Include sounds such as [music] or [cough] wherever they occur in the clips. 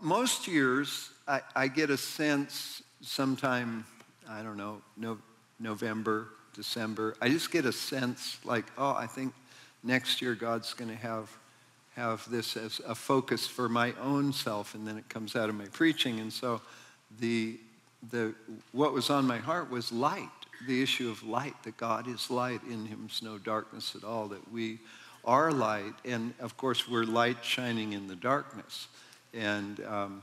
most years, I, I get a sense sometime, I don't know, no, November, December. I just get a sense like, oh, I think next year God's going to have have this as a focus for my own self, and then it comes out of my preaching. And so, the the what was on my heart was light, the issue of light. That God is light, in Him's no darkness at all. That we are light, and of course we're light shining in the darkness. And um,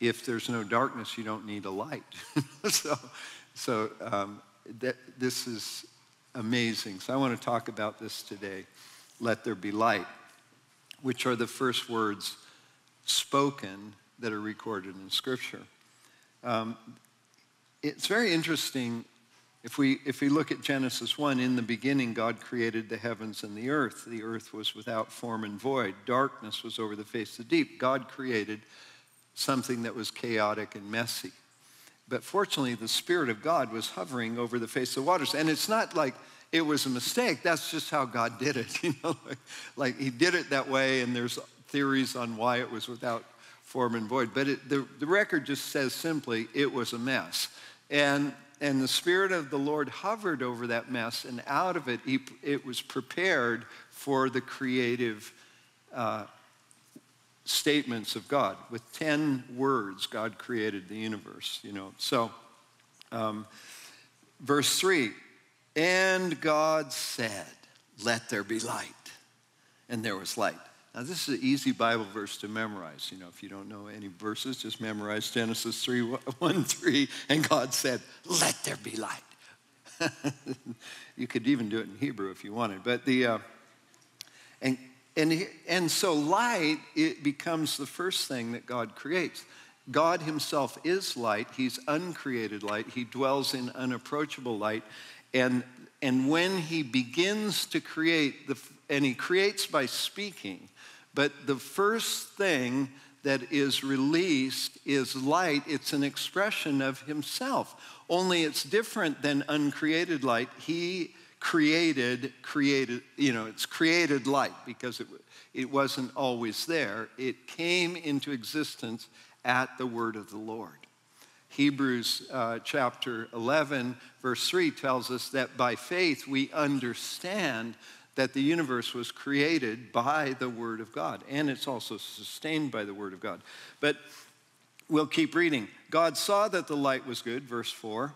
if there's no darkness, you don't need a light. [laughs] so, so um, that, this is amazing. So I want to talk about this today. Let there be light, which are the first words spoken that are recorded in Scripture. Um, it's very interesting if we, if we look at Genesis 1, in the beginning, God created the heavens and the earth. The earth was without form and void. Darkness was over the face of the deep. God created something that was chaotic and messy. But fortunately, the Spirit of God was hovering over the face of the waters. And it's not like it was a mistake. That's just how God did it. [laughs] You know, like, like He did it that way, and there's theories on why it was without form and void. But it, the, the record just says simply, it was a mess. And, and the Spirit of the Lord hovered over that mess, and out of it, he, it was prepared for the creative uh, statements of God. With 10 words, God created the universe, you know. So, um, verse 3 And God said, Let there be light. And there was light. Now, this is an easy Bible verse to memorize. You know, if you don't know any verses, just memorize Genesis 3 1 [laughs] 3. And God said, Let there be light. [laughs] you could even do it in Hebrew if you wanted. But the, uh, and and, and so light, it becomes the first thing that God creates. God himself is light. He's uncreated light. He dwells in unapproachable light. And, and when he begins to create, the, and he creates by speaking, but the first thing that is released is light. It's an expression of himself. Only it's different than uncreated light. He created, created, you know, it's created light because it, it wasn't always there. It came into existence at the word of the Lord. Hebrews uh, chapter 11, verse 3 tells us that by faith we understand that the universe was created by the Word of God, and it's also sustained by the Word of God. But we'll keep reading. God saw that the light was good, verse 4,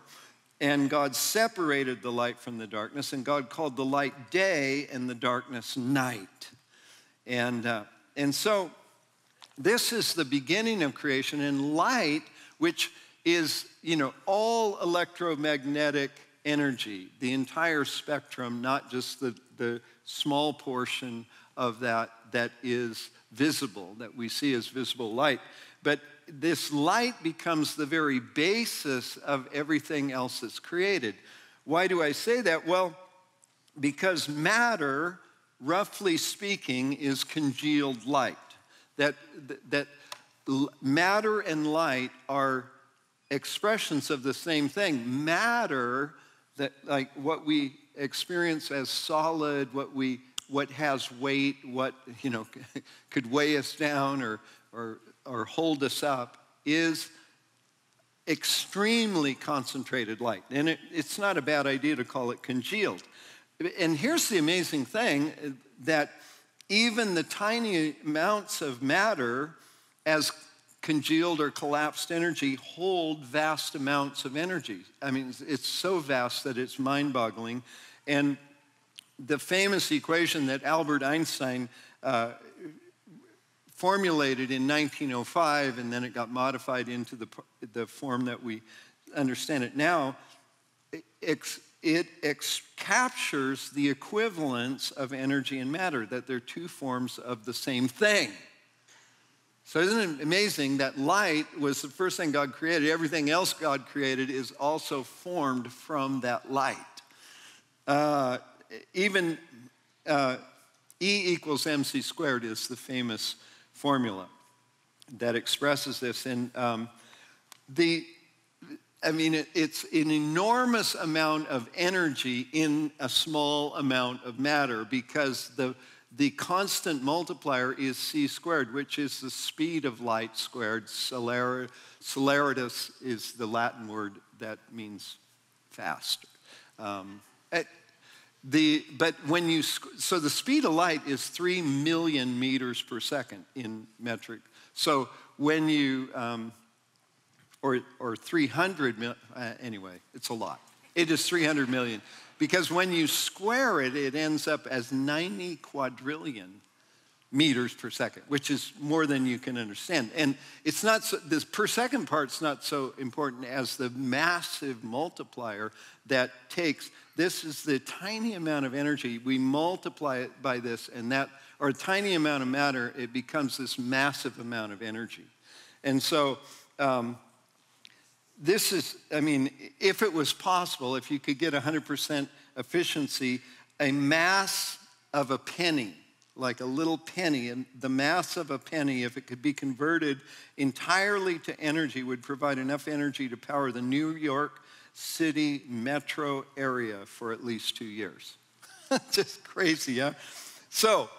and God separated the light from the darkness, and God called the light day and the darkness night. And, uh, and so this is the beginning of creation, and light, which is, you know, all electromagnetic energy, the entire spectrum, not just the, the small portion of that that is visible, that we see as visible light. But this light becomes the very basis of everything else that's created. Why do I say that? Well, because matter, roughly speaking, is congealed light. That, that matter and light are expressions of the same thing. Matter, that like what we experience as solid, what we what has weight, what you know [laughs] could weigh us down or or or hold us up is extremely concentrated light. And it, it's not a bad idea to call it congealed. And here's the amazing thing uh, that even the tiny amounts of matter as congealed or collapsed energy hold vast amounts of energy. I mean, it's so vast that it's mind boggling. And the famous equation that Albert Einstein uh, formulated in 1905, and then it got modified into the, the form that we understand it now, it, it captures the equivalence of energy and matter, that they're two forms of the same thing. So, isn't it amazing that light was the first thing God created? Everything else God created is also formed from that light. Uh, even uh, E equals mc squared is the famous formula that expresses this. And um, the, I mean, it, it's an enormous amount of energy in a small amount of matter because the, the constant multiplier is c squared, which is the speed of light squared. Celer, celeritas is the Latin word that means fast. Um, the, but when you, so the speed of light is 3 million meters per second in metric. So when you, um, or, or 300, mil, uh, anyway, it's a lot. It is 300 million. Because when you square it, it ends up as 90 quadrillion meters per second, which is more than you can understand. And it's not so, this per second part's not so important as the massive multiplier that takes this is the tiny amount of energy. We multiply it by this, and that, or a tiny amount of matter, it becomes this massive amount of energy. And so, um, this is, I mean, if it was possible, if you could get 100% efficiency, a mass of a penny, like a little penny, and the mass of a penny, if it could be converted entirely to energy, would provide enough energy to power the New York City metro area for at least two years. [laughs] Just crazy, huh? So,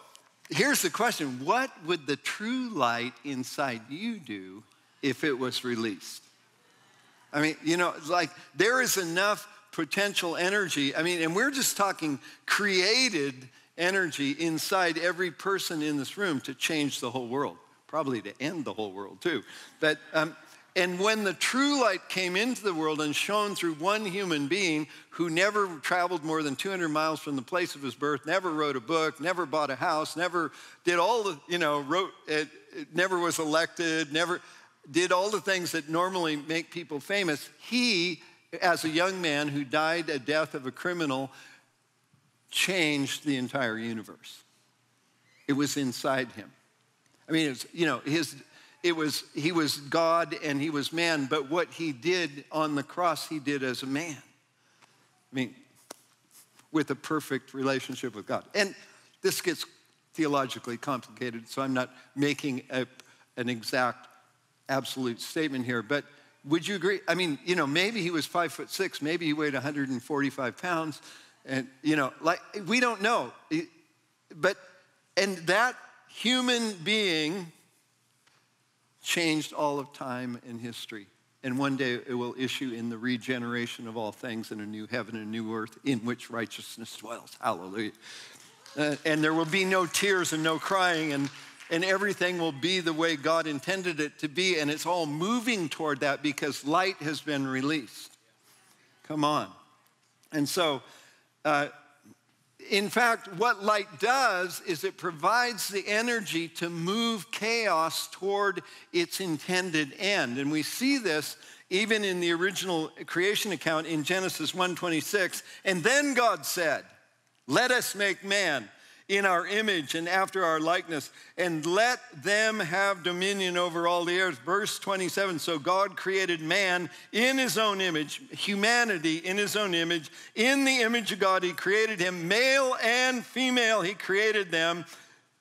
here's the question What would the true light inside you do if it was released? I mean, you know, like there is enough potential energy. I mean, and we're just talking created energy inside every person in this room to change the whole world, probably to end the whole world too. But, um, and when the true light came into the world and shone through one human being who never traveled more than 200 miles from the place of his birth, never wrote a book, never bought a house, never did all the, you know, wrote, it, it never was elected, never, did all the things that normally make people famous, he, as a young man who died a death of a criminal, changed the entire universe. It was inside him. I mean, it was, you know, his, it was, he was God and he was man, but what he did on the cross, he did as a man. I mean, with a perfect relationship with God. And this gets theologically complicated, so I'm not making a, an exact absolute statement here, but would you agree? I mean, you know, maybe he was five foot six, maybe he weighed 145 pounds, and, you know, like, we don't know. But, and that human being changed all of time and history. And one day it will issue in the regeneration of all things in a new heaven and a new earth in which righteousness dwells. Hallelujah. Uh, and there will be no tears and no crying and and everything will be the way God intended it to be. And it's all moving toward that because light has been released. Come on. And so, uh, in fact, what light does is it provides the energy to move chaos toward its intended end. And we see this even in the original creation account in Genesis 1:26. And then God said, "Let us make man in our image and after our likeness, and let them have dominion over all the earth. Verse 27 So God created man in his own image, humanity in his own image. In the image of God, he created him, male and female, he created them.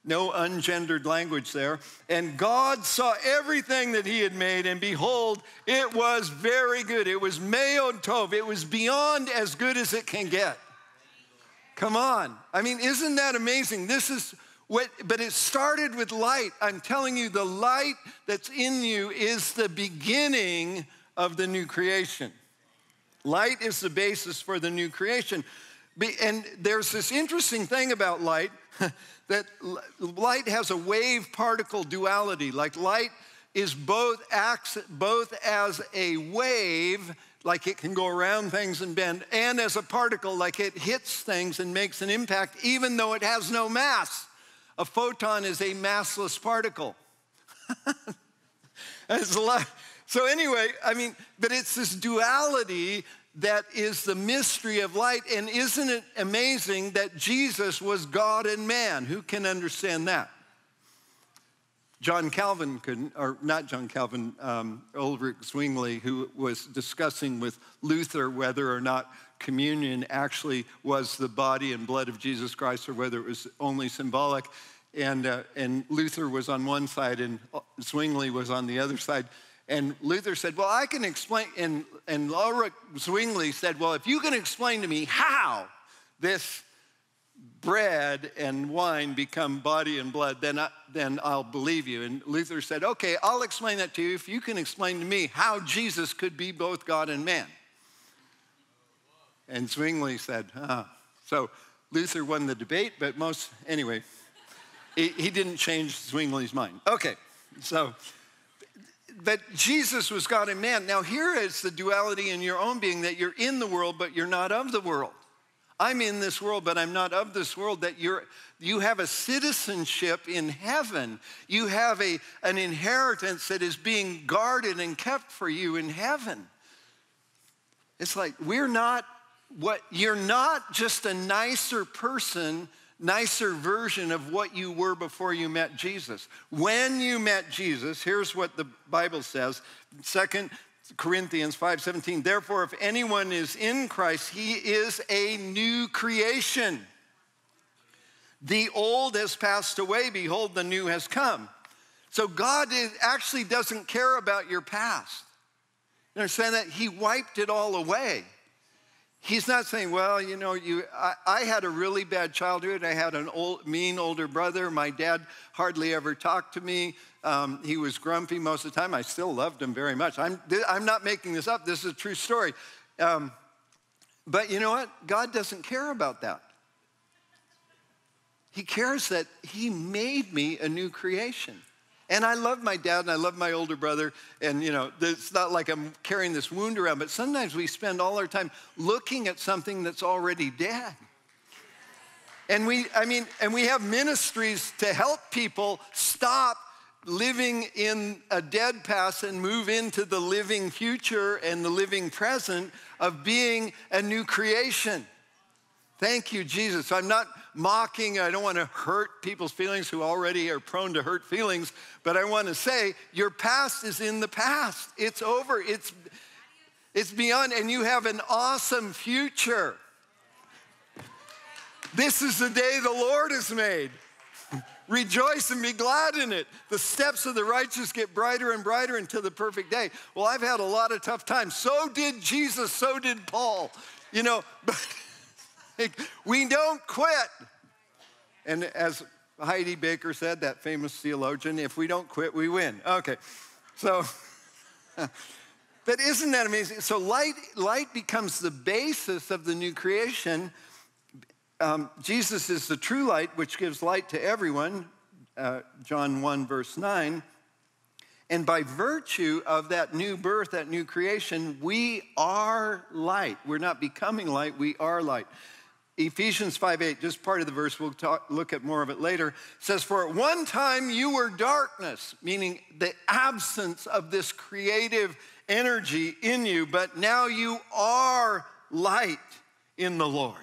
No ungendered language there. And God saw everything that he had made, and behold, it was very good. It was meod tov. It was beyond as good as it can get. Come on. I mean, isn't that amazing? This is what, but it started with light. I'm telling you, the light that's in you is the beginning of the new creation. Light is the basis for the new creation. And there's this interesting thing about light [laughs] that light has a wave particle duality. Like light is both acts both as a wave like it can go around things and bend, and as a particle, like it hits things and makes an impact, even though it has no mass. A photon is a massless particle. [laughs] so, anyway, I mean, but it's this duality that is the mystery of light. And isn't it amazing that Jesus was God and man? Who can understand that? John Calvin couldn't, or not John Calvin, um, Ulrich Zwingli, who was discussing with Luther whether or not communion actually was the body and blood of Jesus Christ or whether it was only symbolic. And, uh, and Luther was on one side and Zwingli was on the other side. And Luther said, Well, I can explain. And, and Ulrich Zwingli said, Well, if you can explain to me how this bread and wine become body and blood, then, I, then I'll believe you. And Luther said, okay, I'll explain that to you if you can explain to me how Jesus could be both God and man. And Zwingli said, huh. So Luther won the debate, but most, anyway, he, he didn't change Zwingli's mind. Okay, so, but Jesus was God and man. Now, here is the duality in your own being that you're in the world, but you're not of the world. I'm in this world, but I'm not of this world, that you're, you have a citizenship in heaven. You have a, an inheritance that is being guarded and kept for you in heaven. It's like we're not what you're not just a nicer person, nicer version of what you were before you met Jesus. When you met Jesus, here's what the Bible says. Second Corinthians 5:17, therefore if anyone is in Christ, he is a new creation. The old has passed away, behold, the new has come. So God actually doesn't care about your past. You understand that? He wiped it all away. He's not saying, well, you know, you, I, I, had a really bad childhood. I had an old, mean older brother. My dad hardly ever talked to me. Um, he was grumpy most of the time. I still loved him very much. I'm, I'm not making this up. This is a true story. Um, but you know what? God doesn't care about that. He cares that He made me a new creation. And I love my dad and I love my older brother. And, you know, it's not like I'm carrying this wound around, but sometimes we spend all our time looking at something that's already dead. And we, I mean, and we have ministries to help people stop living in a dead past and move into the living future and the living present of being a new creation. Thank you, Jesus. I'm not mocking. I don't want to hurt people's feelings who already are prone to hurt feelings, but I want to say your past is in the past. It's over. It's it's beyond and you have an awesome future. This is the day the Lord has made. Rejoice and be glad in it. The steps of the righteous get brighter and brighter until the perfect day. Well, I've had a lot of tough times. So did Jesus, so did Paul. You know, [laughs] but we don't quit. And as Heidi Baker said, that famous theologian, if we don't quit, we win. Okay, so, [laughs] but isn't that amazing? So light, light becomes the basis of the new creation. Um, Jesus is the true light, which gives light to everyone, uh, John 1, verse 9. And by virtue of that new birth, that new creation, we are light. We're not becoming light, we are light. Ephesians 5 8, just part of the verse, we'll talk, look at more of it later, says, For at one time you were darkness, meaning the absence of this creative energy in you, but now you are light in the Lord.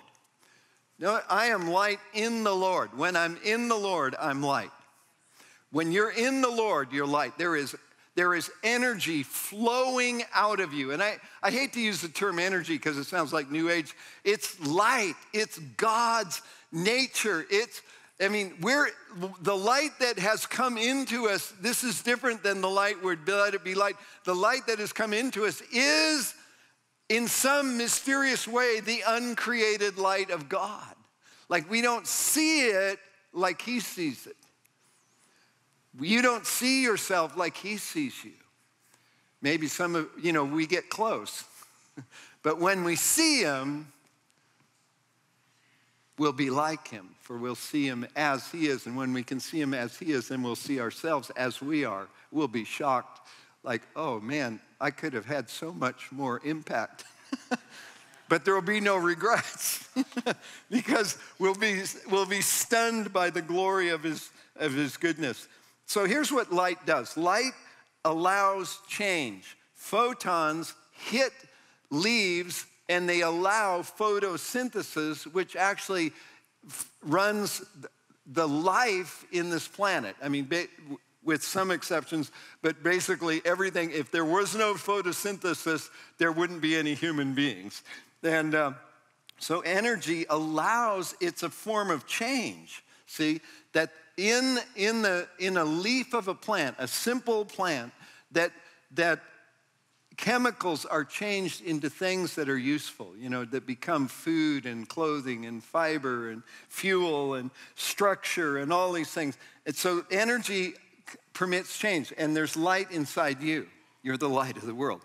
No, I am light in the Lord. When I'm in the Lord, I'm light. When you're in the Lord, you're light. There is there is energy flowing out of you. And I, I hate to use the term energy because it sounds like New Age. It's light, it's God's nature. It's, I mean, we're the light that has come into us. This is different than the light where let it be light. The light that has come into us is, in some mysterious way, the uncreated light of God. Like we don't see it like He sees it. You don't see yourself like he sees you. Maybe some of, you know, we get close. [laughs] but when we see him, we'll be like him, for we'll see him as he is. And when we can see him as he is, then we'll see ourselves as we are. We'll be shocked, like, oh man, I could have had so much more impact. [laughs] but there will be no regrets [laughs] because we'll be, we'll be stunned by the glory of his, of his goodness. So here's what light does light allows change. Photons hit leaves and they allow photosynthesis, which actually runs the life in this planet. I mean, with some exceptions, but basically everything, if there was no photosynthesis, there wouldn't be any human beings. And uh, so energy allows, it's a form of change, see, that in, in, the, in a leaf of a plant, a simple plant that, that chemicals are changed into things that are useful, you know, that become food and clothing and fiber and fuel and structure and all these things. And so energy permits change, and there's light inside you. You're the light of the world.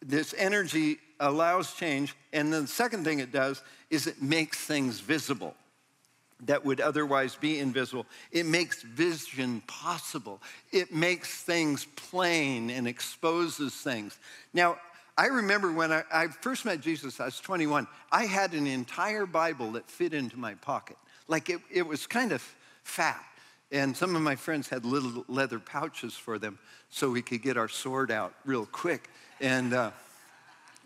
This energy allows change, and then the second thing it does is it makes things visible that would otherwise be invisible. It makes vision possible. It makes things plain and exposes things. Now, I remember when I, I, first met Jesus, I was 21. I had an entire Bible that fit into my pocket. Like it, it was kind of fat. And some of my friends had little leather pouches for them so we could get our sword out real quick. And, uh,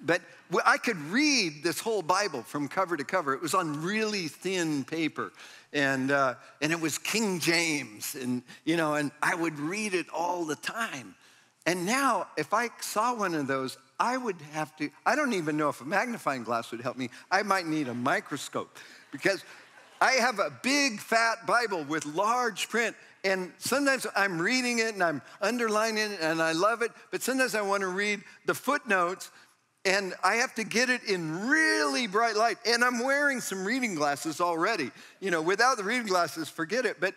but I could read this whole Bible from cover to cover. It was on really thin paper. And, uh, and it was King James. And, you know, and I would read it all the time. And now, if I saw one of those, I would have to, I don't even know if a magnifying glass would help me. I might need a microscope because I have a big fat Bible with large print. And sometimes I'm reading it and I'm underlining it and I love it. But sometimes I want to read the footnotes and I have to get it in really bright light. And I'm wearing some reading glasses already. You know, without the reading glasses, forget it. But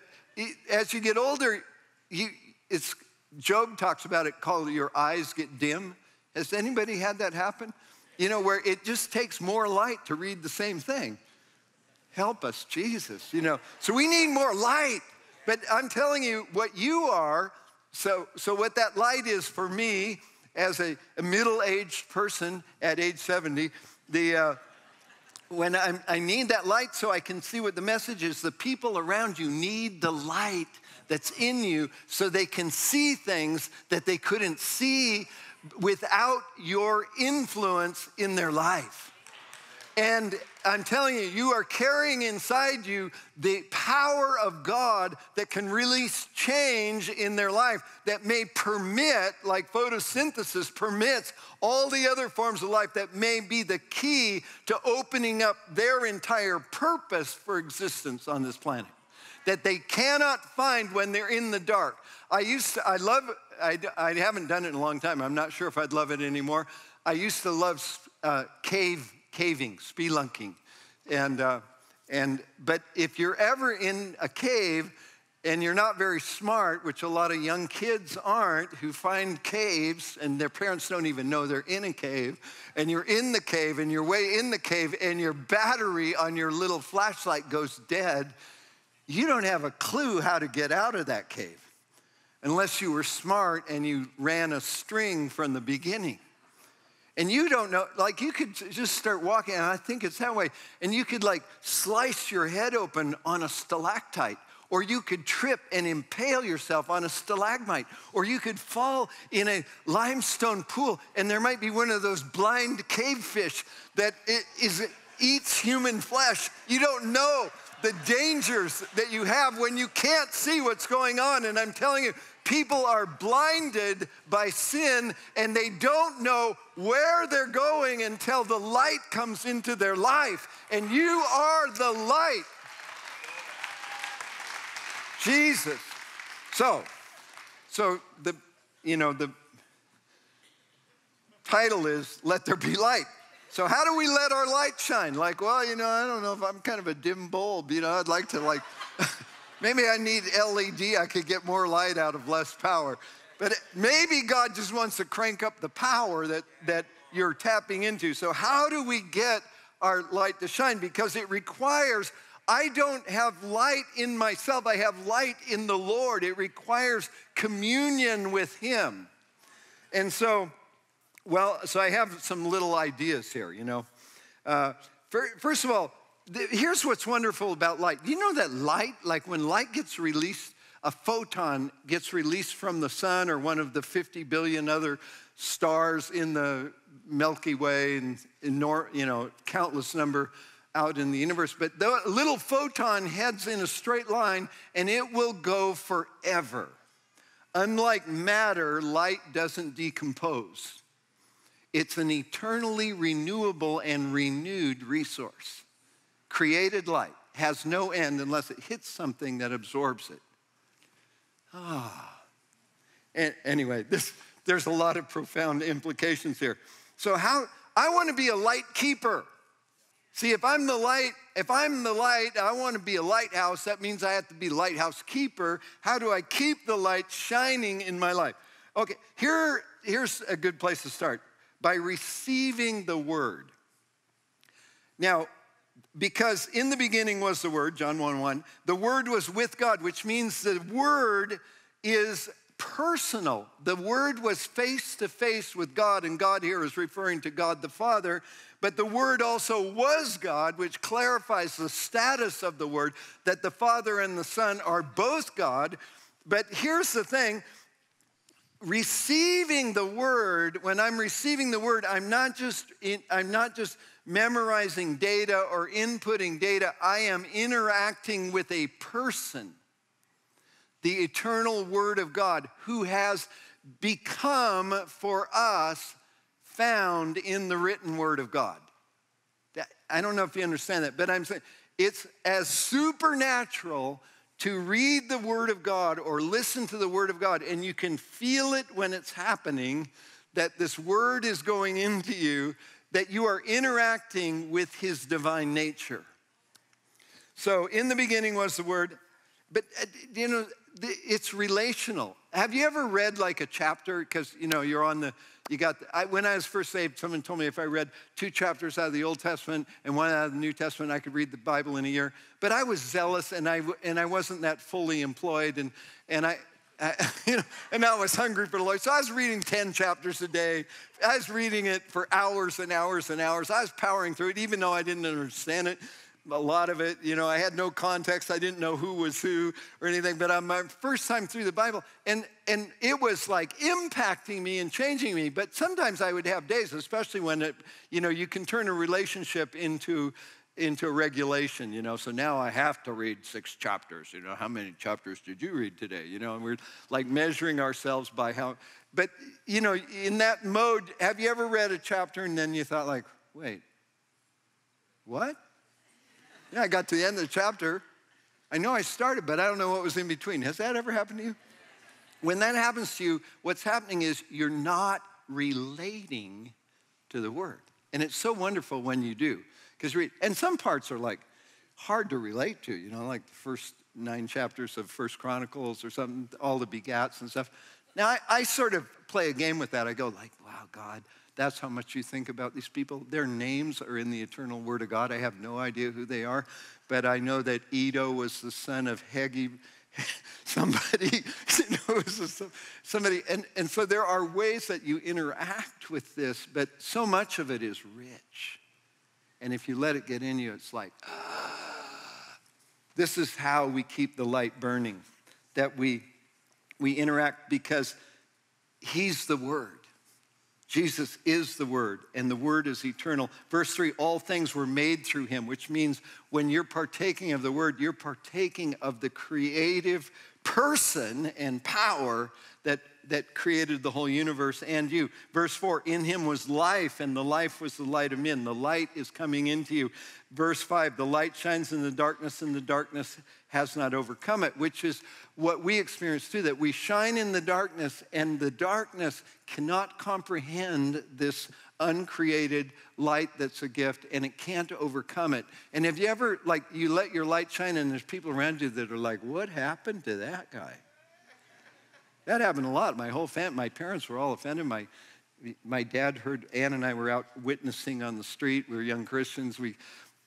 as you get older, you, it's, Job talks about it called your eyes get dim. Has anybody had that happen? You know, where it just takes more light to read the same thing. Help us, Jesus, you know. So we need more light. But I'm telling you what you are. So, so what that light is for me as a, a middle-aged person at age 70, the, uh, when I'm, i need that light so I can see what the message is, the people around you need the light that's in you so they can see things that they couldn't see without your influence in their life. And I'm telling you, you are carrying inside you the power of God that can release change in their life, that may permit, like photosynthesis permits, all the other forms of life that may be the key to opening up their entire purpose for existence on this planet that they cannot find when they're in the dark. I used to, I love, I, I haven't done it in a long time. I'm not sure if I'd love it anymore. I used to love uh, cave caving, spelunking. And, uh, and, but if you're ever in a cave and you're not very smart, which a lot of young kids aren't, who find caves and their parents don't even know they're in a cave, and you're in the cave and you're way in the cave and your battery on your little flashlight goes dead, you don't have a clue how to get out of that cave unless you were smart and you ran a string from the beginning. And you don't know, like you could just start walking, and I think it's that way, and you could like slice your head open on a stalactite, or you could trip and impale yourself on a stalagmite, or you could fall in a limestone pool, and there might be one of those blind cave fish that is, eats human flesh. You don't know the dangers that you have when you can't see what's going on. And I'm telling you, people are blinded by sin and they don't know where they're going until the light comes into their life. And you are the light. Jesus. So, so the, you know, the title is Let There Be Light. So how do we let our light shine? Like, well, you know, I don't know if I'm kind of a dim bulb, you know, I'd like to like [laughs] Maybe I need LED. I could get more light out of less power. But maybe God just wants to crank up the power that, that you're tapping into. So, how do we get our light to shine? Because it requires, I don't have light in myself, I have light in the Lord. It requires communion with Him. And so, well, so I have some little ideas here, you know. Uh, first of all, here's what's wonderful about light. Do you know that light, like when light gets released, a photon gets released from the sun or one of the 50 billion other stars in the Milky Way and you know, countless number out in the universe. But the little photon heads in a straight line and it will go forever. Unlike matter, light doesn't decompose. It's an eternally renewable and renewed resource created light has no end unless it hits something that absorbs it. Ah. And anyway, this, there's a lot of profound implications here. So, how I want to be a light keeper. See, if I'm the light, if I'm the light, I want to be a lighthouse. That means I have to be lighthouse keeper. How do I keep the light shining in my life? Okay, here, here's a good place to start by receiving the word. Now, because in the beginning was the Word, John 1 1, the Word was with God, which means the Word is personal. The Word was face to face with God, and God here is referring to God the Father. But the Word also was God, which clarifies the status of the Word, that the Father and the Son are both God. But here's the thing receiving the word when i'm receiving the word i'm not just in, i'm not just memorizing data or inputting data. I am interacting with a person the eternal word of god who has become for us found in the written word of god. I don't know if you understand that but i'm saying it's as supernatural to read the Word of God or listen to the Word of God, and you can feel it when it's happening that this Word is going into you, that you are interacting with His divine nature. So, in the beginning was the Word, but uh, you know, it's relational. Have you ever read like a chapter? Because you know, you're on the you got, I, when I was first saved, someone told me if I read two chapters out of the Old Testament and one out of the New Testament, I could read the Bible in a year. But I was zealous and I, and I wasn't that fully employed. And, and I, I, [laughs] you know, and I was hungry for the Lord. So I was reading 10 chapters a day. I was reading it for hours and hours and hours. I was powering through it, even though I didn't understand it a lot of it. You know, I had no context. I didn't know who was who or anything. But on my first time through the Bible, and and it was like impacting me and changing me. But sometimes I would have days, especially when it, you know, you can turn a relationship into into a regulation, you know. So now I have to read six chapters. You know, how many chapters did you read today? You know, and we're like measuring ourselves by how. But you know, in that mode, have you ever read a chapter and then you thought like, wait, what? Yeah, I got to the end of the chapter. I know I started, but I don't know what was in between. Has that ever happened to you? When that happens to you, what's happening is you're not relating to the word. And it's so wonderful when you do. Because and some parts are like hard to relate to, you know, like the first nine chapters of First Chronicles or something, all the begats and stuff. Now I, I sort of play a game with that. I go like, wow, God, that's how much you think about these people. Their names are in the eternal word of God. I have no idea who they are, but I know that Edo was the son of Hegi, [laughs] somebody, [laughs] you know, somebody. And, and so there are ways that you interact with this, but so much of it is rich. And if you let it get in you, it's like, ah. This is how we keep the light burning, that we, we interact because He's the Word. Jesus is the Word, and the Word is eternal. Verse 3 all things were made through him, which means when you're partaking of the Word, you're partaking of the creative person and power that, that created the whole universe and you. Verse 4 In him was life, and the life was the light of men. The light is coming into you. Verse 5 The light shines in the darkness, and the darkness has not overcome it, which is what we experience too, that we shine in the darkness and the darkness cannot comprehend this uncreated light that's a gift and it can't overcome it. And have you ever, like, you let your light shine and there's people around you that are like, what happened to that guy? That happened a lot. My whole family, my parents were all offended. My, my dad heard Ann and I were out witnessing on the street. We were young Christians. We,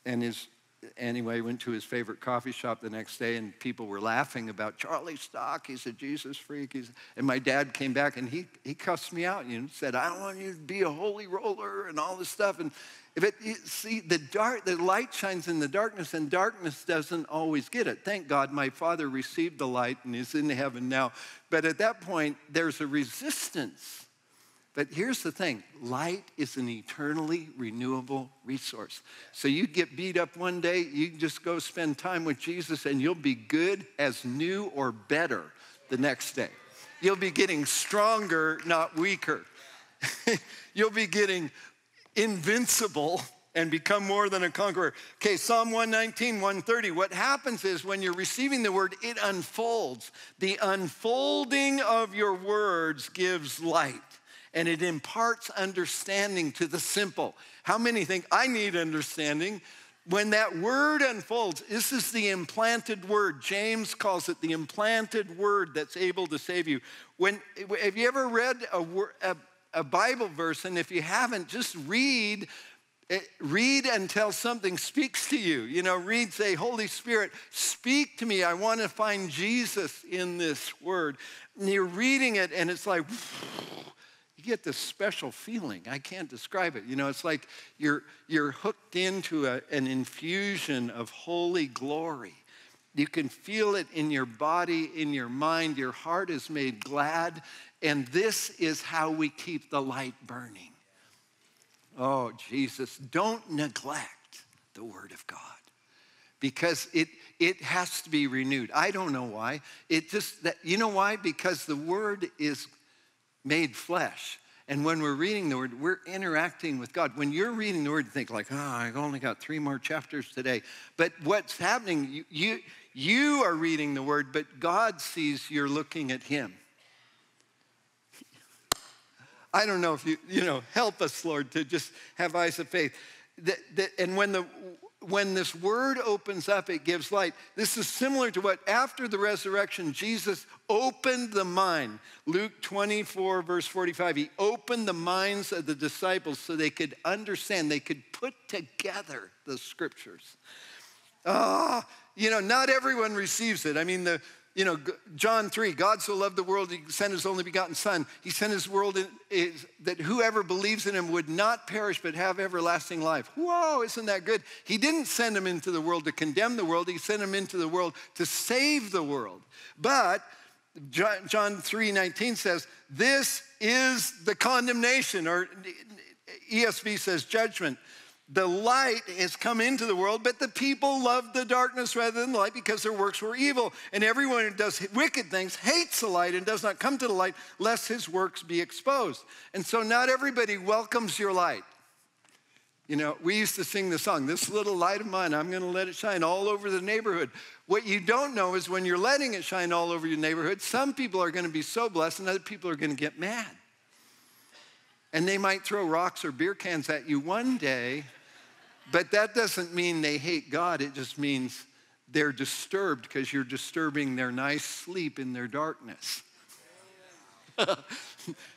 and his anyway, went to his favorite coffee shop the next day, and people were laughing about Charlie Stock. He's a Jesus freak. He's, and my dad came back and he, he cussed me out. Know, said, "I don't want you to be a holy roller and all this stuff." And if it, you see, the dark, the light shines in the darkness, and darkness doesn't always get it. Thank God, my father received the light and is in heaven now. But at that point, there's a resistance but here's the thing light is an eternally renewable resource. So you get beat up one day, you just go spend time with Jesus, and you'll be good as new or better the next day. You'll be getting stronger, not weaker. [laughs] you'll be getting invincible and become more than a conqueror. Okay, Psalm 119, 130. What happens is when you're receiving the word, it unfolds. The unfolding of your words gives light. And it imparts understanding to the simple. How many think I need understanding? When that word unfolds, this is the implanted word. James calls it the implanted word that's able to save you. When, have you ever read a, a, a Bible verse? And if you haven't, just read Eh, read until something speaks to you. You know, read, say, Holy Spirit, speak to me. I want to find Jesus in this word. And you're reading it, and it's like, you get this special feeling. I can't describe it. You know, it's like you're, you're hooked into a, an infusion of holy glory. You can feel it in your body, in your mind. Your heart is made glad. And this is how we keep the light burning. Oh, Jesus, don't neglect the Word of God because it, it has to be renewed. I don't know why. It just, that, you know why? Because the Word is made flesh. And when we're reading the Word, we're interacting with God. When you're reading the Word, you think like, ah, oh, I've only got three more chapters today. But what's happening, you, you, you are reading the Word, but God sees you're looking at Him. I don't know if you, you know, help us, Lord, to just have eyes of faith. That, that, and when, the, when this word opens up, it gives light. This is similar to what, after the resurrection, Jesus opened the mind. Luke 24, verse 45, he opened the minds of the disciples so they could understand, they could put together the scriptures. Ah, oh, you know, not everyone receives it. I mean, the, you know, John 3, God so loved the world, he sent his only begotten Son. He sent his world in, is, that whoever believes in him would not perish but have everlasting life. Whoa, isn't that good? He didn't send him into the world to condemn the world, he sent him into the world to save the world. But John 3 19 says, This is the condemnation, or ESV says judgment the light has come into the world, but the people loved the darkness rather than the light because their works were evil. And everyone who does wicked things hates the light and does not come to the light lest his works be exposed. And so not everybody welcomes your light. You know, we used to sing the song, This Little Light of Mine, I'm going to let it shine all over the neighborhood. What you don't know is when you're letting it shine all over your neighborhood, some people are going to be so blessed and other people are going to get mad. And they might throw rocks or beer cans at you one day, but that doesn't mean they hate God. It just means they're disturbed because you're disturbing their nice sleep in their darkness. [laughs]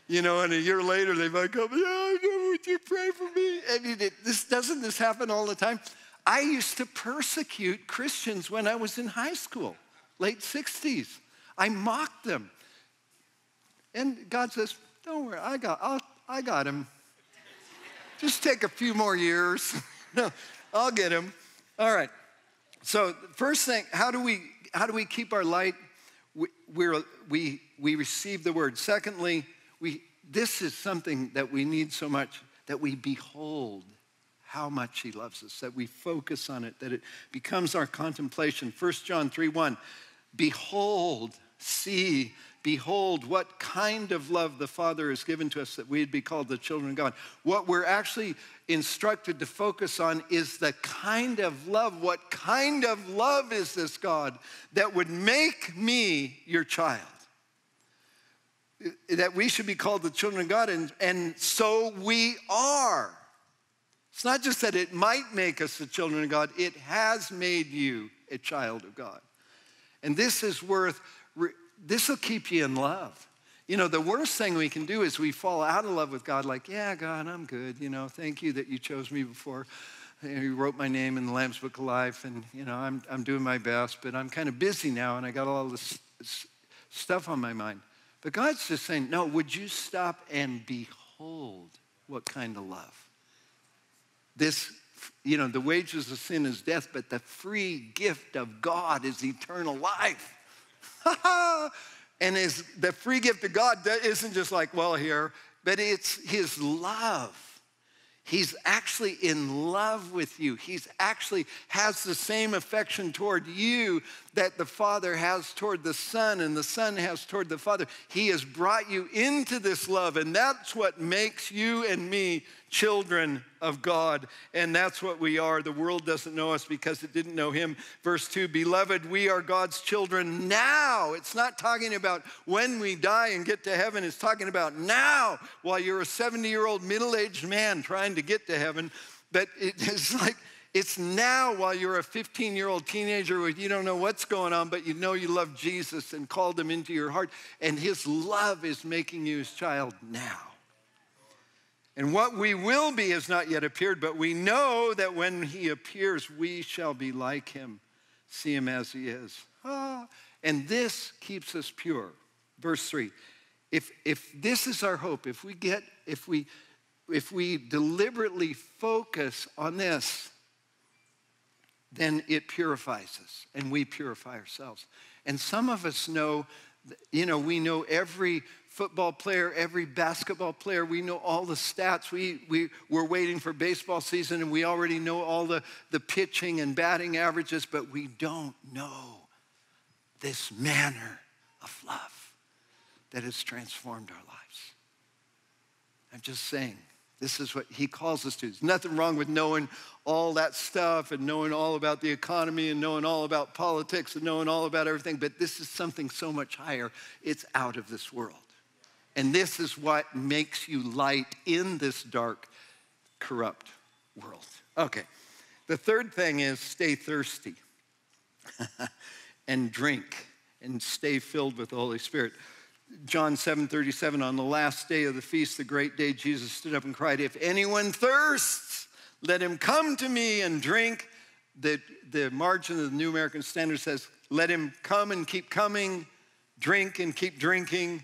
you know, and a year later they might come, yeah, would you pray for me? I mean, this doesn't this happen all the time? I used to persecute Christians when I was in high school, late 60s. I mocked them. And God says, don't worry, I got, I'll, I got him. Just take a few more years. [laughs] no, I'll get him. All right. So first thing, how do we how do we keep our light? We we we, we receive the word. Secondly, we this is something that we need so much that we behold how much he loves us, that we focus on it, that it becomes our contemplation. 1 John 3 1. Behold, see Behold, what kind of love the Father has given to us that we'd be called the children of God. What we're actually instructed to focus on is the kind of love. What kind of love is this, God, that would make me your child? That we should be called the children of God, and, and so we are. It's not just that it might make us the children of God, it has made you a child of God. And this is worth this will keep you in love. You know, the worst thing we can do is we fall out of love with God, like, yeah, God, I'm good. You know, thank you that you chose me before. You wrote my name in the Lamb's Book of Life, and, you know, I'm, I'm doing my best, but I'm kind of busy now, and I got all this stuff on my mind. But God's just saying, no, would you stop and behold what kind of love? This, you know, the wages of sin is death, but the free gift of God is eternal life. [laughs] and his, the free gift of God isn't just like, well, here, but it's his love. He's actually in love with you. He's actually has the same affection toward you that the Father has toward the Son and the Son has toward the Father. He has brought you into this love, and that's what makes you and me children of God. And that's what we are. The world doesn't know us because it didn't know Him. Verse 2 Beloved, we are God's children now. It's not talking about when we die and get to heaven, it's talking about now while you're a 70 year old middle aged man trying to get to heaven. But it's [laughs] like, it's now while you're a 15 year old teenager you don't know what's going on, but you know you love Jesus and called him into your heart, and his love is making you his child now. And what we will be has not yet appeared, but we know that when he appears, we shall be like him, see him as he is. Ah, and this keeps us pure. Verse 3. If, if this is our hope, if we get, if we, if we deliberately focus on this, then it purifies us and we purify ourselves. And some of us know, you know, we know every football player, every basketball player, we know all the stats. We, we, we're waiting for baseball season and we already know all the, the pitching and batting averages, but we don't know this manner of love that has transformed our lives. I'm just saying, this is what he calls us to. There's nothing wrong with knowing all that stuff and knowing all about the economy and knowing all about politics and knowing all about everything, but this is something so much higher. It's out of this world. And this is what makes you light in this dark, corrupt world. Okay. The third thing is stay thirsty [laughs] and drink and stay filled with the Holy Spirit. John 7 37, on the last day of the feast, the great day, Jesus stood up and cried, If anyone thirsts, let him come to me and drink. The, the margin of the New American Standard says, Let him come and keep coming, drink and keep drinking.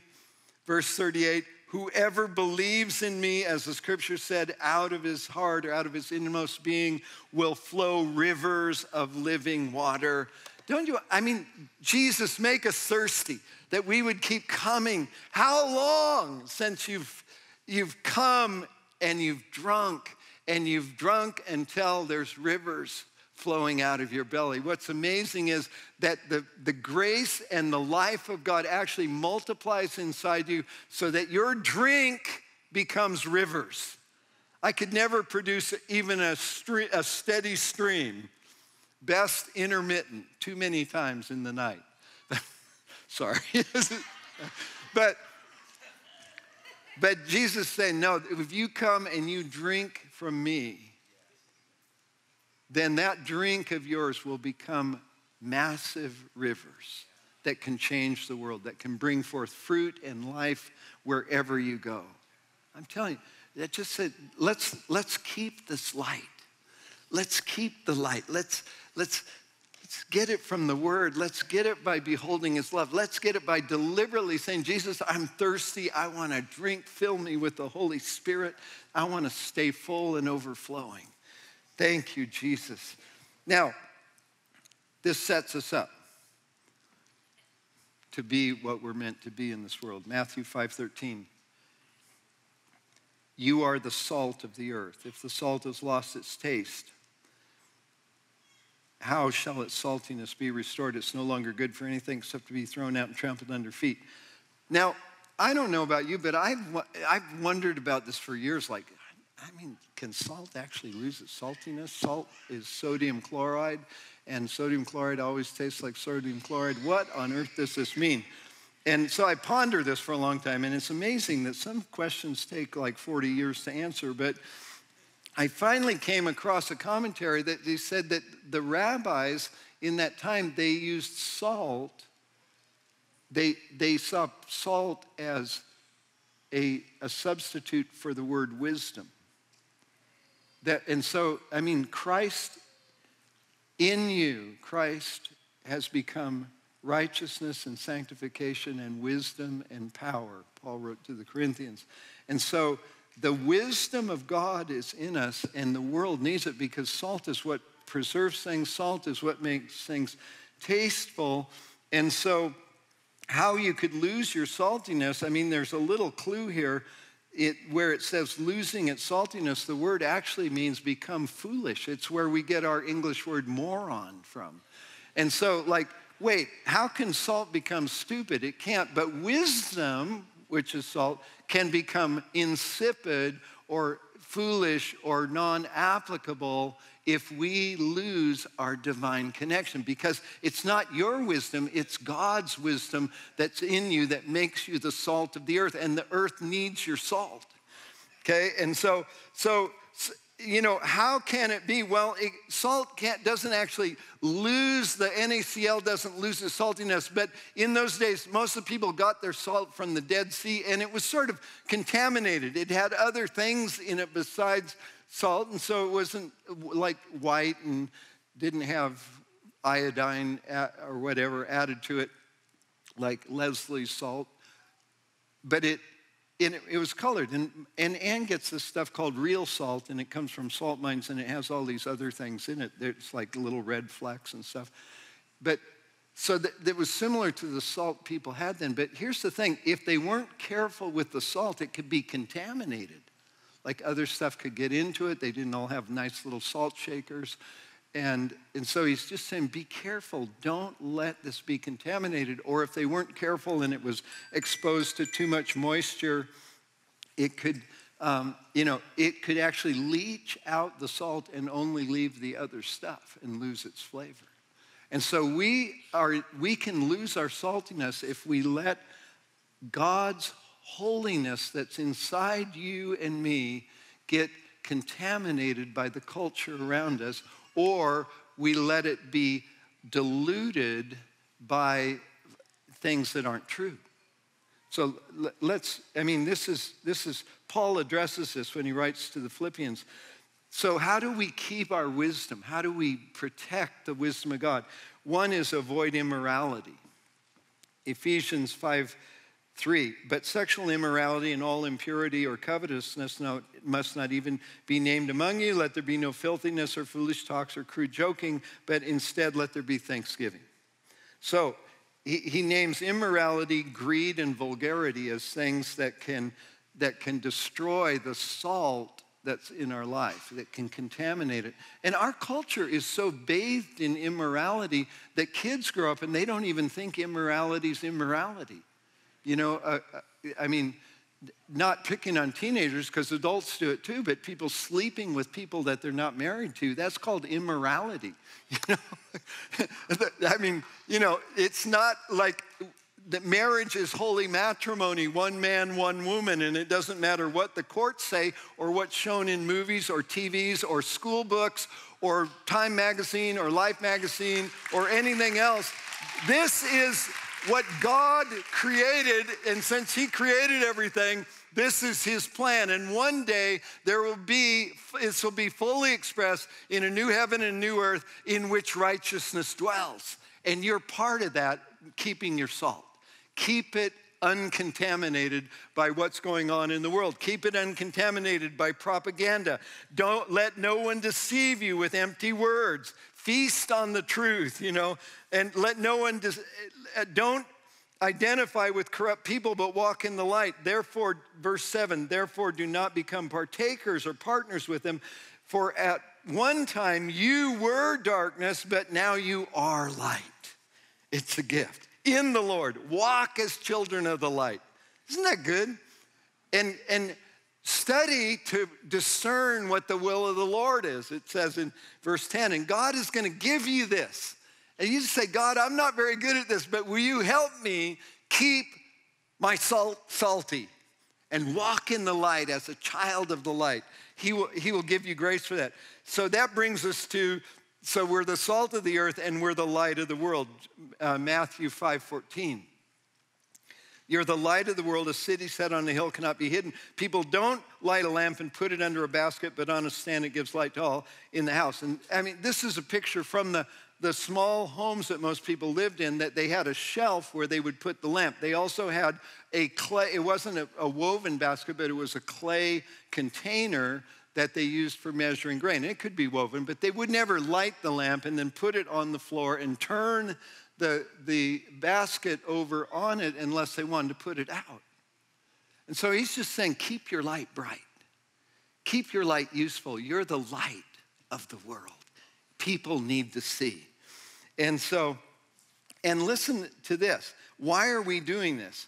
Verse 38, Whoever believes in me, as the scripture said, out of his heart or out of his innermost being will flow rivers of living water. Don't you? I mean, Jesus, make us thirsty that we would keep coming. How long since you've, you've come and you've drunk and you've drunk until there's rivers flowing out of your belly. What's amazing is that the, the grace and the life of God actually multiplies inside you so that your drink becomes rivers. I could never produce even a, stre- a steady stream, best intermittent, too many times in the night. Sorry. [laughs] but, but Jesus saying, no, if you come and you drink from me, then that drink of yours will become massive rivers that can change the world, that can bring forth fruit and life wherever you go. I'm telling you, that just said, let's, let's keep this light. Let's keep the light. Let's, let's, Let's get it from the word. Let's get it by beholding his love. Let's get it by deliberately saying, Jesus, I'm thirsty. I want to drink. Fill me with the Holy Spirit. I want to stay full and overflowing. Thank you, Jesus. Now, this sets us up to be what we're meant to be in this world. Matthew 5:13. You are the salt of the earth. If the salt has lost its taste, how shall its saltiness be restored? It's no longer good for anything except to be thrown out and trampled under feet. Now, I don't know about you, but I've, I've wondered about this for years. Like, I mean, can salt actually lose its saltiness? Salt is sodium chloride, and sodium chloride always tastes like sodium chloride. What on earth does this mean? And so I pondered this for a long time, and it's amazing that some questions take like 40 years to answer, but I finally came across a commentary that they said that the rabbis in that time they used salt. They, they saw salt as a, a substitute for the word wisdom. That, and so, I mean, Christ in you, Christ has become righteousness and sanctification and wisdom and power, Paul wrote to the Corinthians. And so the wisdom of God is in us, and the world needs it because salt is what preserves things, salt is what makes things tasteful. And so, how you could lose your saltiness, I mean, there's a little clue here. It, where it says losing its saltiness, the word actually means become foolish. It's where we get our English word moron from. And so, like, wait, how can salt become stupid? It can't. But wisdom, which is salt, can become insipid or foolish or non applicable if we lose our divine connection because it's not your wisdom, it's God's wisdom that's in you that makes you the salt of the earth, and the earth needs your salt. Okay, and so, so you know, how can it be? Well, it, salt doesn't actually lose, the NaCl doesn't lose its saltiness, but in those days, most of the people got their salt from the Dead Sea and it was sort of contaminated. It had other things in it besides salt, and so it wasn't like white and didn't have iodine uh, or whatever added to it, like Leslie's salt. But it, it, it, was colored. And, and Anne gets this stuff called real salt, and it comes from salt mines, and it has all these other things in it. There's like little red flecks and stuff. But so that, that was similar to the salt people had then. But here's the thing if they weren't careful with the salt, it could be contaminated. Like other stuff could get into it. They didn't all have nice little salt shakers. And, and so he's just saying, be careful. Don't let this be contaminated. Or if they weren't careful and it was exposed to too much moisture, it could, um, you know, it could actually leach out the salt and only leave the other stuff and lose its flavor. And so we, are, we can lose our saltiness if we let God's holiness that's inside you and me get contaminated by the culture around us or we let it be diluted by things that aren't true. So let's, I mean, this is, this is, Paul addresses this when he writes to the Philippians. So, how do we keep our wisdom? How do we protect the wisdom of God? One is avoid immorality. Ephesians 5 Three, but sexual immorality and all impurity or covetousness must not even be named among you. Let there be no filthiness or foolish talks or crude joking, but instead let there be thanksgiving. So he, he names immorality, greed, and vulgarity as things that can, that can destroy the salt that's in our life, that can contaminate it. And our culture is so bathed in immorality that kids grow up and they don't even think immorality is immorality. You know, uh, uh, I mean, not picking on teenagers because adults do it too, but people sleeping with people that they're not married to, that's called immorality. [laughs] You know? [laughs] I mean, you know, it's not like that marriage is holy matrimony, one man, one woman, and it doesn't matter what the courts say or what's shown in movies or TVs or school books or Time magazine or Life magazine or anything else. This is what God created, and since He created everything, this is His plan. And one day there will be, this will be fully expressed in a new heaven and new earth in which righteousness dwells. And you're part of that, keeping your salt. Keep it uncontaminated by what's going on in the world. Keep it uncontaminated by propaganda. Don't let no one deceive you with empty words. Feast on the truth, you know, and let no one, dis- uh, don't identify with corrupt people, but walk in the light. Therefore, verse 7 therefore do not become partakers or partners with them, for at one time you were darkness, but now you are light. It's a gift. In the Lord, walk as children of the light. Isn't that good? And, and study to discern what the will of the Lord is. It says in verse 10, and God is going to give you this and you just say, God, I'm not very good at this, but will you help me keep my salt salty and walk in the light as a child of the light? He will, he will give you grace for that. So that brings us to so we're the salt of the earth and we're the light of the world. Uh, Matthew 5 14. You're the light of the world. A city set on a hill cannot be hidden. People don't light a lamp and put it under a basket, but on a stand it gives light to all in the house. And I mean, this is a picture from the the small homes that most people lived in that they had a shelf where they would put the lamp. They also had a clay, it wasn't a, a woven basket, but it was a clay container that they used for measuring grain. And it could be woven, but they would never light the lamp and then put it on the floor and turn the, the basket over on it unless they wanted to put it out. And so he's just saying, keep your light bright. Keep your light useful. You're the light of the world. People need to see. And so And listen to this. Why are we doing this?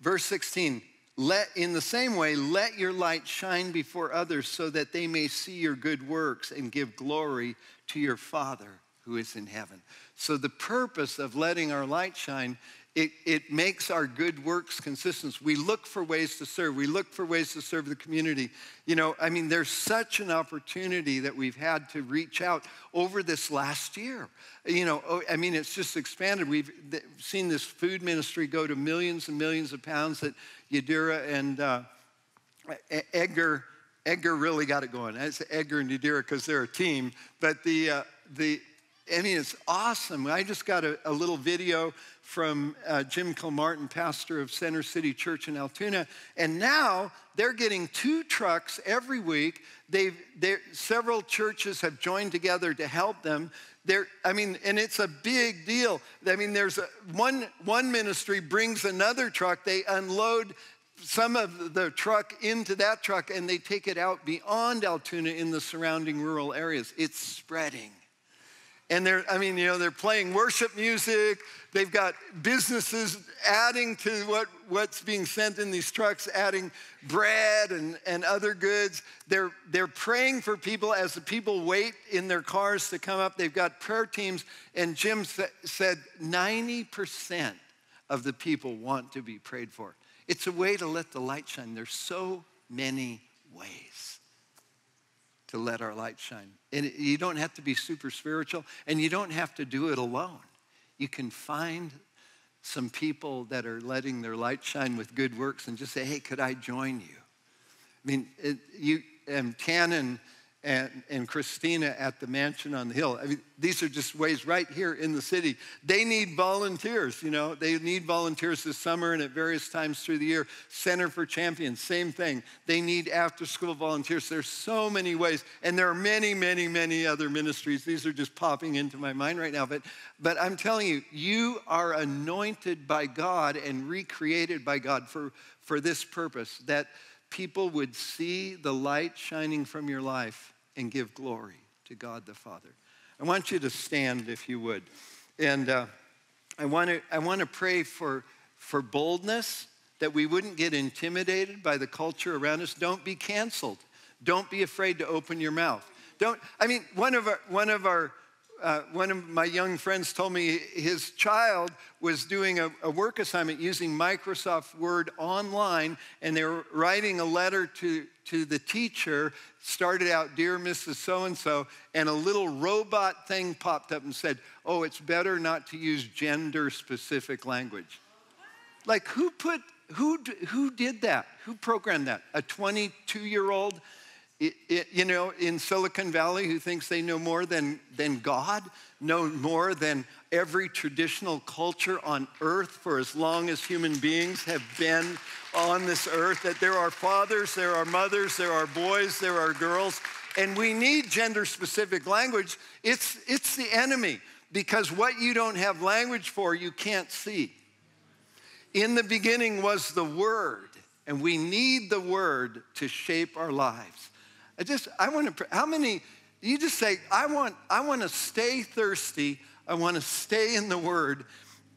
Verse 16, let in the same way let your light shine before others so that they may see your good works and give glory to your Father who is in heaven. So the purpose of letting our light shine it, it makes our good works consistent. We look for ways to serve. We look for ways to serve the community. You know, I mean, there's such an opportunity that we've had to reach out over this last year. You know, oh, I mean, it's just expanded. We've seen this food ministry go to millions and millions of pounds that Yadira and uh, Edgar, Edgar really got it going. I say Edgar and Yadira because they're a team, but the, uh, the, I mean, it's awesome. I just got a, a little video from uh, Jim Kilmartin, pastor of Center City Church in Altoona, and now they're getting two trucks every week. They've, several churches have joined together to help them. They're, I mean, and it's a big deal. I mean, there's a, one, one ministry brings another truck, they unload some of the truck into that truck and they take it out beyond Altoona in the surrounding rural areas. It's spreading. And they're, I mean, you know, they're playing worship music. They've got businesses adding to what, what's being sent in these trucks, adding bread and, and other goods. They're, they're praying for people as the people wait in their cars to come up. They've got prayer teams. And Jim sa- said 90% of the people want to be prayed for. It's a way to let the light shine. There's so many ways to let our light shine. And you don't have to be super spiritual, and you don't have to do it alone. You can find some people that are letting their light shine with good works and just say, hey, could I join you? I mean, it, you, and Tannen and, and Christina at the mansion on the hill. I mean, these are just ways right here in the city. They need volunteers, you know. They need volunteers this summer and at various times through the year. Center for Champions, same thing. They need after school volunteers. There's so many ways. And there are many, many, many other ministries. These are just popping into my mind right now. But, but I'm telling you, you are anointed by God and recreated by God for, for this purpose that people would see the light shining from your life and give glory to God the Father. I want you to stand if you would. And uh, I want to I want to pray for, for boldness, that we wouldn't get intimidated by the culture around us. Don't be canceled. Don't be afraid to open your mouth. Don't, I mean, one of our, one of our uh, one of my young friends told me his child was doing a, a, work assignment using Microsoft Word online, and they were writing a letter to, to the teacher. Started out, Dear Mrs. So and so, and a little robot thing popped up and said, Oh, it's better not to use gender specific language. Like, who put, who, who did that? Who programmed that? A 22 year old? You know, in Silicon Valley, who thinks they know more than, than God, know more than every traditional culture on earth for as long as human beings have been on this earth, that there are fathers, there are mothers, there are boys, there are girls, and we need gender specific language. It's, it's the enemy because what you don't have language for, you can't see. In the beginning was the Word, and we need the Word to shape our lives. I just, I want to, how many, you just say, I want, I want to stay thirsty. I want to stay in the word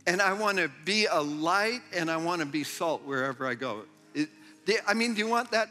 and I want to be a light and I want to be salt wherever I go. It, I mean, do you want that?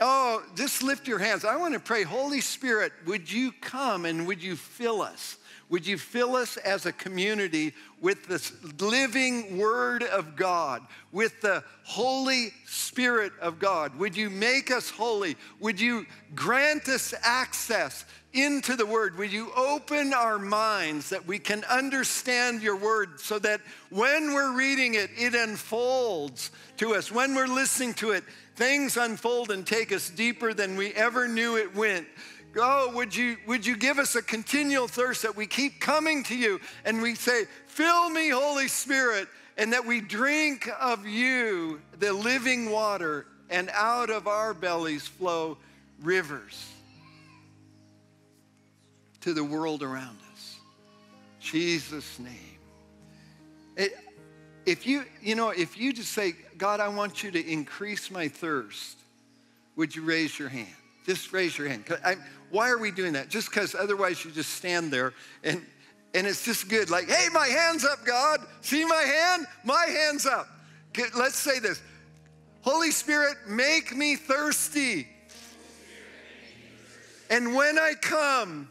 Oh, just lift your hands. I want to pray, Holy Spirit, would you come and would you fill us? Would you fill us as a community with this living Word of God, with the Holy Spirit of God? Would you make us holy? Would you grant us access into the Word? Would you open our minds that we can understand your Word so that when we're reading it, it unfolds to us? When we're listening to it, things unfold and take us deeper than we ever knew it went Oh, would you, would you give us a continual thirst that we keep coming to you and we say, Fill me, Holy Spirit, and that we drink of you, the living water, and out of our bellies flow rivers to the world around us. Jesus' name. It, if you, you know, if you just say, God, I want you to increase my thirst, would you raise your hand? Just raise your hand. I, why are we doing that? Just because otherwise you just stand there and And it's just good. Like, hey, my hand's up, God. See my hand? My hand's up. Let's say this Holy Spirit, make me thirsty. And when I come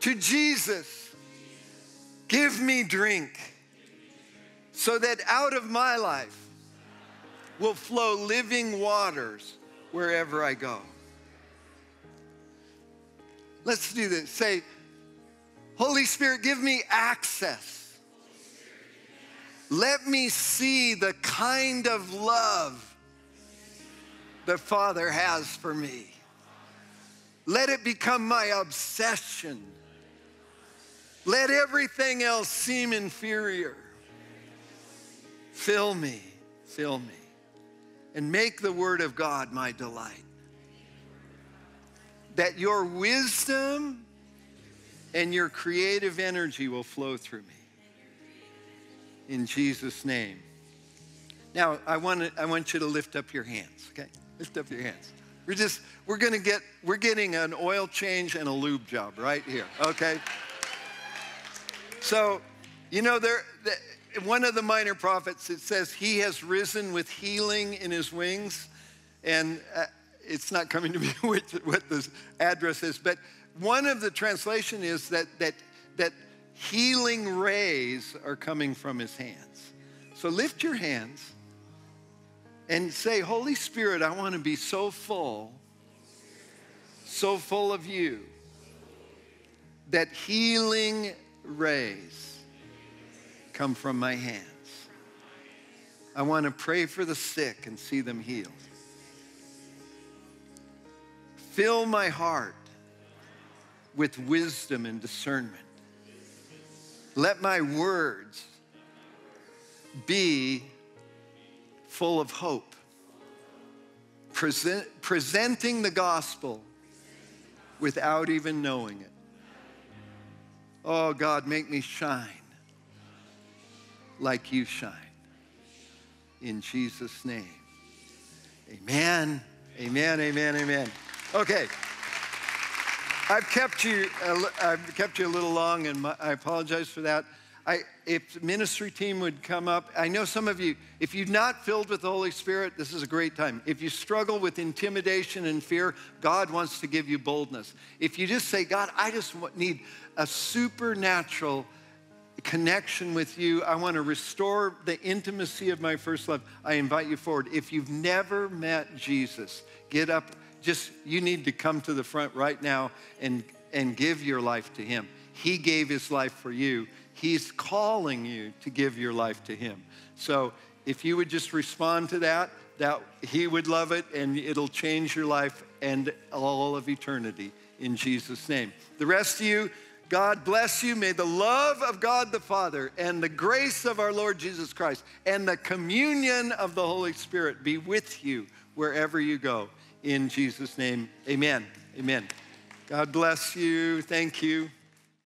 to Jesus, give me drink so that out of my life will flow living waters wherever I go. Let's do this. Say, Holy Spirit, give me access. Let me see the kind of love the Father has for me. Let it become my obsession. Let everything else seem inferior. Fill me, fill me, and make the Word of God my delight. That your wisdom and your creative energy will flow through me. In Jesus' name. Now, I want, to, I want you to lift up your hands, okay? Lift up your hands. We're just, we're gonna get, we're getting an oil change and a lube job right here, okay? So, you know, there, one of the minor prophets, it says, He has risen with healing in his wings. And uh, it's not coming to me [laughs] what, what the address is, but one of the translation is that, that, that healing rays are coming from his hands. So lift your hands and say, Holy Spirit, I want to be so full, so full of you, that healing rays come from my hands. I want to pray for the sick and see them healed. Fill my heart with wisdom and discernment. Let my words be full of hope, Present, presenting the gospel without even knowing it. Oh, God, make me shine like you shine. In Jesus' name. Amen. Amen, amen, amen. Okay. I've kept you, I've kept you a little long, and I apologize for that. I, if the ministry team would come up, I know some of you, if you're not filled with the Holy Spirit, this is a great time. If you struggle with intimidation and fear, God wants to give you boldness. If you just say, God, I just need a supernatural connection with you, I want to restore the intimacy of my first love, I invite you forward. If you've never met Jesus, get up. Just, you need to come to the front right now and, and give your life to Him. He gave His life for you He's calling you to give your life to Him. So if you would just respond to that, that He would love it and it'll change your life and all of eternity in Jesus' name. The rest of you, God bless you. May the love of God the Father and the grace of our Lord Jesus Christ and the communion of the Holy Spirit be with you wherever you go. In Jesus' name, amen. Amen. God bless you. Thank you.